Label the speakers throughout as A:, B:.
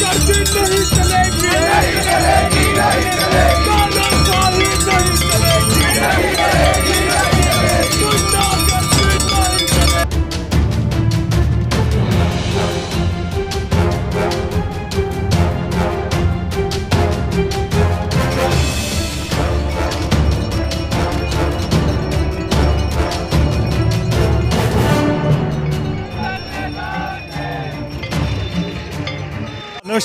A: गुंडागर्दी नहीं चलेगी नहीं चलेगी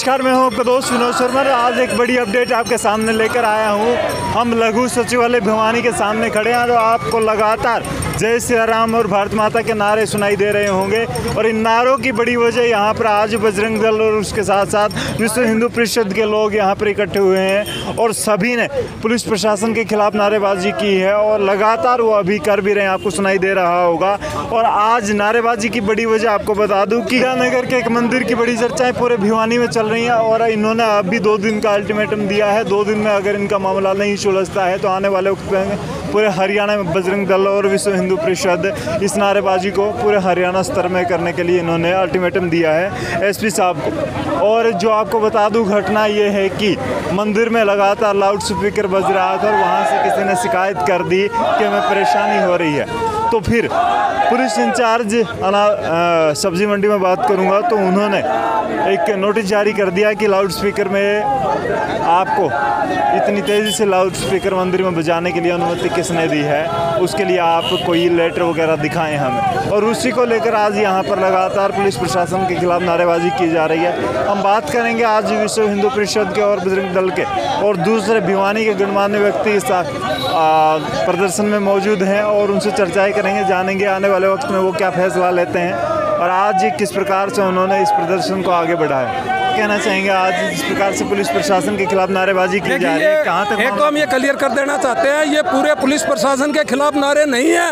B: नमस्कार, मैं हूँ आपका दोस्त विनोद शर्मा आज एक बड़ी अपडेट आपके सामने लेकर आया हूँ। हम लघु सचिवालय भिवानी के सामने खड़े हैं और आपको लगातार जय श्री राम और भारत माता के नारे सुनाई दे रहे होंगे। और इन नारों की बड़ी वजह यहाँ पर आज बजरंग दल और उसके साथ साथ विश्व हिंदू परिषद के लोग यहाँ पर इकट्ठे हुए हैं और सभी ने पुलिस प्रशासन के खिलाफ नारेबाजी की है और लगातार वो अभी कर भी रहे हैं, आपको सुनाई दे रहा होगा। और आज नारेबाजी की बड़ी वजह आपको बता दूँ कि नगर के एक मंदिर की बड़ी चर्चाएँ पूरे भिवानी में चल रही हैं और इन्होंने अभी दो दिन का अल्टीमेटम दिया है। दो दिन में अगर इनका मामला नहीं सुलझता है तो आने वाले वक्त पूरे हरियाणा में बजरंग दल और विश्व हिंदू परिषद इस नारेबाजी को पूरे हरियाणा स्तर में करने के लिए इन्होंने अल्टीमेटम दिया है। एसपी साहब को। और जो आपको बता दूँ, घटना ये है कि मंदिर में लगातार लाउड स्पीकर बज रहा था और वहाँ से किसी ने शिकायत कर दी कि हमें परेशानी हो रही है। तो फिर पुलिस इंचार्ज अना सब्ज़ी मंडी में बात करूँगा तो उन्होंने एक नोटिस जारी कर दिया कि लाउड स्पीकर में आपको इतनी तेज़ी से लाउड स्पीकर मंदिर में बजाने के लिए अनुमति किसने दी है, उसके लिए आप कोई लेटर वगैरह दिखाएँ हमें। और उसी को लेकर आज यहाँ पर लगातार पुलिस प्रशासन के खिलाफ नारेबाजी की जा रही है। हम बात करेंगे आज विश्व हिंदू परिषद के और बजरंग दल के और दूसरे भिवानी के गणमान्य व्यक्ति इस प्रदर्शन में मौजूद हैं और उनसे चर्चाएँ करेंगे जानेंगे आने वाले वक्त में वो क्या फैसला लेते हैं और आज किस प्रकार से उन्होंने इस प्रदर्शन को आगे बढ़ाया। कहना चाहेंगे आज जिस प्रकार से पुलिस प्रशासन के खिलाफ नारेबाजी की जा रही है कहाँ तक
C: एक तो हम ये क्लियर कर देना चाहते हैं ये पूरे पुलिस प्रशासन के खिलाफ नारे नहीं है।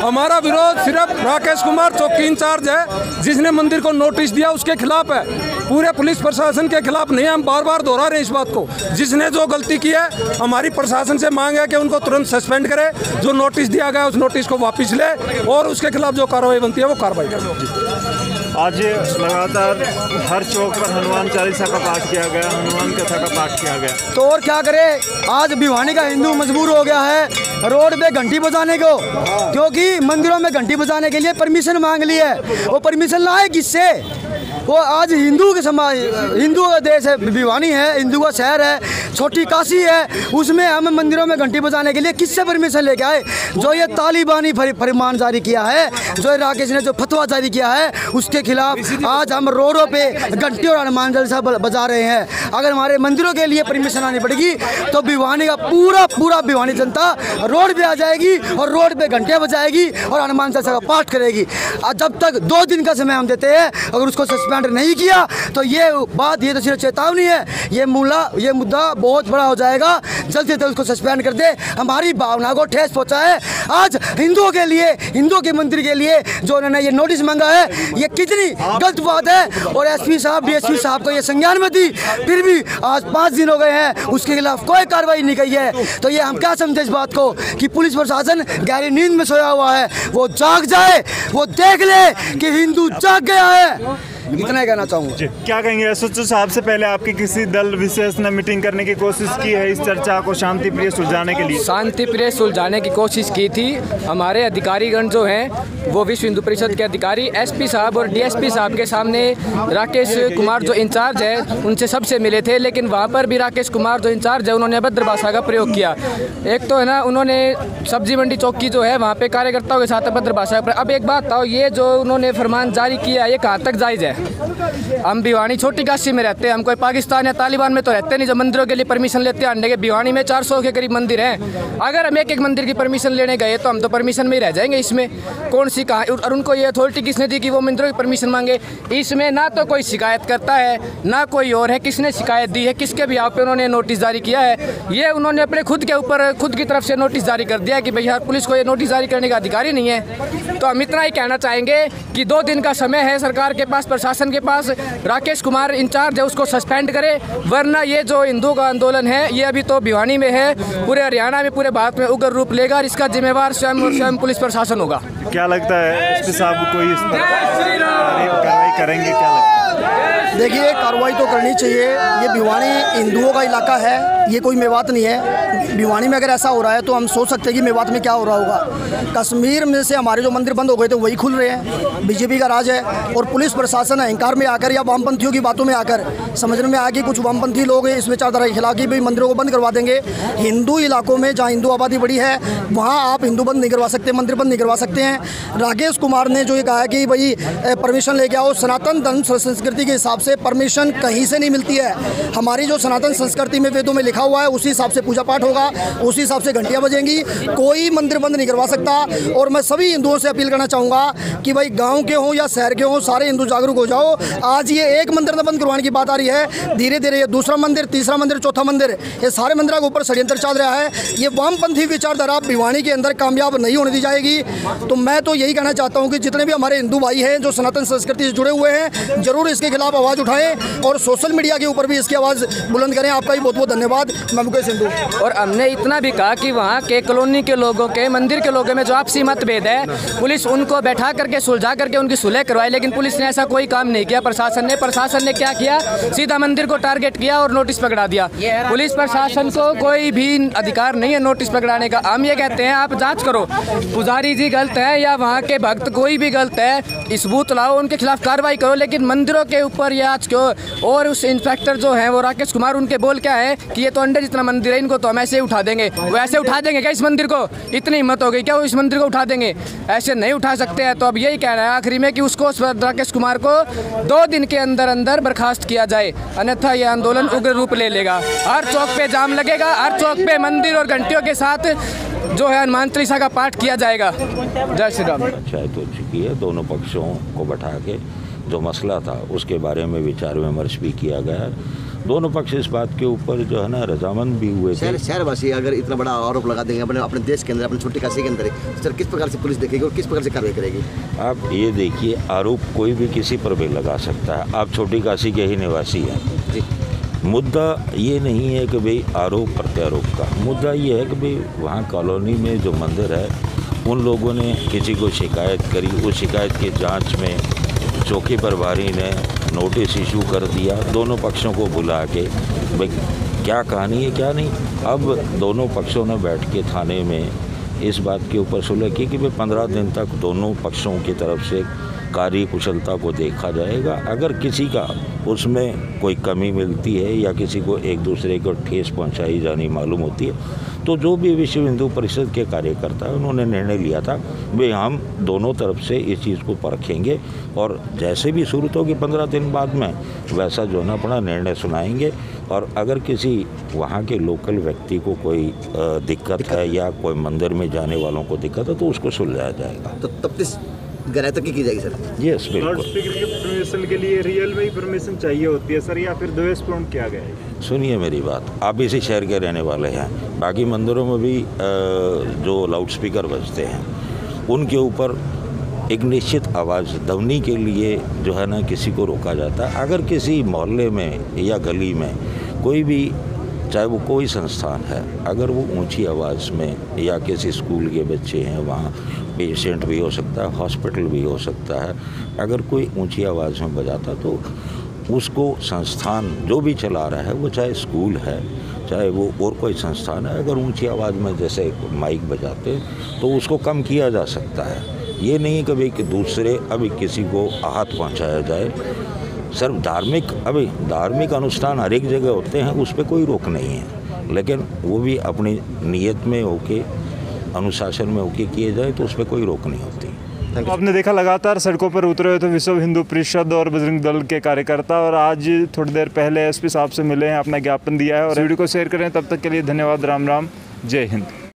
C: हमारा विरोध सिर्फ़ राकेश कुमार चौकी इंचार्ज है जिसने मंदिर को नोटिस दिया उसके खिलाफ है। पूरे पुलिस प्रशासन के खिलाफ नहीं हम बार बार दोहरा रहे हैं इस बात को। जिसने जो गलती की है हमारी प्रशासन से मांग है कि उनको तुरंत सस्पेंड करे जो नोटिस दिया गया उस नोटिस को वापस ले और उसके खिलाफ जो कार्रवाई बनती है वो कार्रवाई करे।
B: आज लगातार हर चौक पर हनुमान चालीसा का पाठ किया गया हनुमान कथा का पाठ किया गया।
D: तो और क्या करे आज भिवानी का हिंदू मजबूर हो गया है रोड पे घंटी बजाने को क्योंकि मंदिरों में घंटी बजाने के लिए परमिशन मांग ली है। वो परमिशन लाए किससे? वो आज हिंदू के समाज हिंदू का देश है, भिवानी है, हिंदू का शहर है, छोटी काशी है, उसमें हम मंदिरों में घंटी बजाने के लिए किससे परमिशन लेके आए? जो ये तालिबानी फर- फरमान जारी किया है, जो राकेश ने जो फतवा जारी किया है, उसके खिलाफ आज हम रोडों पे घंटी और हनुमान जलसा बजा रहे हैं। अगर हमारे मंदिरों के लिए परमिशन आनी पड़ेगी तो भिवानी का पूरा पूरा भिवानी जनता रोड पे आ जाएगी और रोड पे घंटे बजाएगी और हनुमान चालीसा का पाठ करेगी। जब तक दो दिन का समय हम देते हैं, अगर उसको सस्पेंड नहीं किया तो ये बात, ये तो सिर्फ़ चेतावनी है। ये मूला, ये मुद्दा बहुत बड़ा हो जाएगा। जल्द से जल्द उसको सस्पेंड कर दे। हमारी भावना को ठेस पहुँचा है। आज हिंदुओं के लिए, हिंदुओं के मंदिर के लिए जो उन्होंने ये नोटिस मांगा है, ये कितनी गलत बात है। और एसपी साहब डीएसपी साहब को ये संज्ञान में दी, फिर भी आज पाँच दिन हो गए हैं, उसके खिलाफ कोई कार्रवाई नहीं की है। तो ये हम क्या समझे इस बात को? कि पुलिस प्रशासन गहरी नींद में सोया हुआ है। वो जाग जाए, वो देख ले कि हिंदू जाग गया है। इतना ही कहना चाहूँगा।
B: क्या कहेंगे एसओच साहब से पहले आपकी किसी दल विशेष ने मीटिंग करने की कोशिश की है इस चर्चा को शांति प्रिय सुलझाने के लिए?
E: शांति प्रिय सुलझाने की कोशिश की थी। हमारे अधिकारीगण जो हैं वो विश्व हिंदू परिषद के अधिकारी एसपी साहब और डीएसपी साहब के सामने राकेश कुमार जो इंचार्ज है उनसे सबसे मिले थे लेकिन वहाँ पर भी राकेश कुमार जो इंचार्ज है उन्होंने अभद्र भाषा का प्रयोग किया। एक तो है ना उन्होंने सब्ज़ी मंडी चौकी जो है वहाँ पे कार्यकर्ताओं के साथ अभद्र भाषा प्रयोग- अब एक बात बताओ ये जो उन्होंने फरमान जारी किया ये कहाँ तक जायज़ है? हम भिवानी छोटी काशी में रहते हैं। हम कोई पाकिस्तान या तालिबान में तो रहते नहीं जो मंदिरों के लिए परमिशन लेते हैं। के भिवानी में 400 के करीब मंदिर हैं। अगर हम एक एक मंदिर की परमिशन लेने गए तो हम तो परमिशन में ही रह जाएँगे इसमें। कौन सी कहाँ और उनको ये अथॉरिटी किसने दी कि वो मंदिरों की परमिशन मांगे? इसमें ना तो कोई शिकायत करता है, ना कोई और है। किसने शिकायत दी है? किसके भी पे उन्होंने नोटिस जारी किया है? ये उन्होंने अपने खुद के ऊपर, खुद की तरफ़ से नोटिस जारी कर दिया कि भैया पुलिस को ये नोटिस जारी करने का अधिकार नहीं है। तो हम इतना ही कहना चाहेंगे कि दो दिन का समय है सरकार के पास प्रशासन के पास। राकेश कुमार इंचार्ज है उसको सस्पेंड करे। वरना ये जो हिंदू का आंदोलन है ये अभी तो भिवानी में है। पूरे हरियाणा में पूरे भारत में उग्र रूप लेगा और इसका जिम्मेवार स्वयं और स्वयं पुलिस प्रशासन होगा।
B: क्या लगता है एसपी साहब कोई इस कार्रवाई करेंगे क्या लगता है?
F: देखिए कार्रवाई तो करनी चाहिए। ये भिवानी हिंदुओं का इलाका है। ये कोई मेवात नहीं है। भिवानी में अगर ऐसा हो रहा है तो हम सोच सकते हैं कि मेवात में क्या हो रहा होगा। कश्मीर में से हमारे जो मंदिर बंद हो गए थे, वही खुल रहे हैं। बीजेपी का राज है और पुलिस प्रशासन अहंकार में आकर या वामपंथियों की बातों में आकर समझने में आ कि कुछ वामपंथी लोग इस विचारधारा के खिलाफ भाई मंदिरों को बंद करवा देंगे। हिंदू इलाकों में जहाँ हिंदू आबादी बड़ी है, वहाँ आप हिंदू बंद नहीं करवा सकते, मंदिर बंद नहीं करवा सकते हैं। राकेश कुमार ने जो ये कहा कि भाई परमिशन लेके आओ, सनातन धर्म संस्कृति के हिसाब से परमिशन कहीं से नहीं मिलती है। हमारी जो सनातन संस्कृति में वेदों में लिखा हुआ है, उसी हिसाब से पूजा पाठ होगा, उसी हिसाब से घंटियाँ बजेंगी। कोई मंदिर बंद नहीं करवा सकता और मैं सभी हिंदुओं से अपील करना चाहूँगा कि भाई गाँव के हों या शहर के हों, सारे हिंदू जागरूक हो जाओ। आज ये एक मंदिर बंद करवाने की बात आ रही है धीरे धीरे ये दूसरा मंदिर, तीसरा मंदिर, चौथा मंदिर, ये सारे मंदिरों के ऊपर षड्यंत्र चल रहा है। ये वामपंथी विचारधारा भिवानी के अंदर कामयाब नहीं होने दी जाएगी। तो मैं तो यही कहना चाहता हूँ कि जितने भी हमारे हिंदू भाई हैं, जो सनातन संस्कृति से जुड़े हुए हैं, ज़रूर इसके खिलाफ आवाज़ उठाएँ और सोशल मीडिया के ऊपर भी इसकी आवाज़ बुलंद करें। आपका भी बहुत बहुत धन्यवाद। मैं मुकेश सिंधु।
E: और हमने इतना भी कहा कि वहाँ के कॉलोनी के लोगों के, मंदिर के लोगों में जो आपसी मतभेद है, पुलिस उनको बैठा करके, सुलझा करके उनकी सुलह करवाई, लेकिन पुलिस ने ऐसा कोई काम नहीं किया। प्रशासन ने प्रशासन ने क्या किया? सीधा मंदिर को टारगेट किया और नोटिस पकड़ा दिया। पुलिस प्रशासन को कोई भी अधिकार नहीं है नोटिस पकड़ाने का। हम ये कहते हैं, आप जाँच करो, पुजारी जी गलत है या वहाँ के भक्त कोई भी गलत है सबूत लाओ, उनके खिलाफ कार्रवाई करो, लेकिन मंदिरों के ऊपर या आज क्यों और उस इंस्पेक्टर जो है, वो राकेश कुमार, उनके बोल क्या है कि ये तो अंडर जितना मंदिर है, इनको तो हम ऐसे ही उठा देंगे। वो ऐसे उठा देंगे क्या इस मंदिर को? इतनी हिम्मत हो गई, क्या वो इस मंदिर को उठा देंगे? ऐसे नहीं उठा सकते हैं तो अब यही कहना है आखिरी में कि उसको राकेश कुमार को दो दिन के अंदर अंदर बर्खास्त किया जाए। अन्यथा ये आंदोलन उग्र रूप ले लेगा। हर चौक पे जाम लगेगा, हर चौक पे मंदिर और घंटियों के साथ जो है हनुमान चालीसा का पाठ किया जाएगा। जय श्री राम।
G: पंचायत हो चुकी है, दोनों पक्षों को बैठा के जो मसला था, उसके बारे में विचार विमर्श भी किया गया दोनों पक्ष इस बात के ऊपर जो है ना रजामंद भी हुए थे।
H: शहर शहरवासी अगर इतना बड़ा आरोप लगा देंगे अपने अपने देश के अंदर अपने छोटी काशी के अंदर ही, सर किस प्रकार से पुलिस देखेगी और किस प्रकार से कार्रवाई करेगी?
G: आप ये देखिए आरोप कोई भी किसी पर भी लगा सकता है। आप छोटी काशी के ही निवासी हैं।
H: जी।
G: मुद्दा ये नहीं है कि भाई आरोप प्रत्यारोप का। मुद्दा ये है कि भाई वहाँ कॉलोनी में जो मंदिर है उन लोगों ने किसी को शिकायत करी। उस शिकायत की जाँच में चौकी प्रभारी ने नोटिस इशू कर दिया, दोनों पक्षों को बुला के, भाई, क्या कहानी है, क्या नहीं? अब दोनों पक्षों ने बैठ के थाने में इस बात के ऊपर सुलह की कि भाई, पंद्रह दिन तक दोनों पक्षों की तरफ़ से कार्य कुशलता को देखा जाएगा। अगर किसी का उसमें कोई कमी मिलती है या किसी को एक दूसरे को ठेस पहुंचाई जानी मालूम होती है तो जो भी विश्व हिंदू परिषद के कार्यकर्ता है उन्होंने निर्णय लिया था वे हम दोनों तरफ़ से इस चीज़ को परखेंगे और जैसे भी सूरत होगी पंद्रह दिन बाद में वैसा जो है ना अपना निर्णय सुनाएँगे। और अगर किसी वहाँ के लोकल व्यक्ति को कोई अ, दिक्कत है या कोई मंदिर में जाने वालों को दिक्कत है तो उसको सुलझाया जाएगा।
H: तो तफ्तीश गहराई तक की की जाएगी सर?
G: यस
B: लाउड
G: बिल्कुल।
B: स्पीकर परमिशन के लिए रियल में ही परमिशन चाहिए होती है सर या फिर किया गया है?
G: सुनिए मेरी बात आप इसी शहर के रहने वाले हैं। बाकी मंदिरों में भी जो लाउड स्पीकर बजते हैं उनके ऊपर एक निश्चित आवाज़ ध्वनि के लिए जो है ना किसी को रोका जाता है। अगर किसी मोहल्ले में या गली में कोई भी चाहे वो कोई संस्थान है अगर वो ऊँची आवाज़ में या किसी स्कूल के बच्चे हैं वहाँ पेशेंट भी हो सकता है, हॉस्पिटल भी हो सकता है। अगर कोई ऊँची आवाज़ में बजाता तो उसको संस्थान जो भी चला रहा है, वो चाहे स्कूल है, चाहे वो और कोई संस्थान है, अगर ऊँची आवाज़ में जैसे माइक बजाते तो उसको कम किया जा सकता है। ये नहीं कभी कि दूसरे अभी किसी को आहत पहुँचाया जाए। सिर्फ़ धार्मिक, अभी धार्मिक अनुष्ठान हर एक जगह होते हैं, उस पर कोई रोक नहीं है। लेकिन वो भी अपनी नीयत में होके अनुशासन में होके किए जाए तो उसमें कोई रोक नहीं होती।
B: तो आपने देखा लगातार सड़कों पर उतरे हुए थे विश्व हिंदू परिषद और बजरंग दल के कार्यकर्ता और आज थोड़ी देर पहले एसपी साहब से मिले हैं अपना ज्ञापन दिया है और वीडियो को शेयर करें। तब तक के लिए धन्यवाद। राम राम। जय हिंद।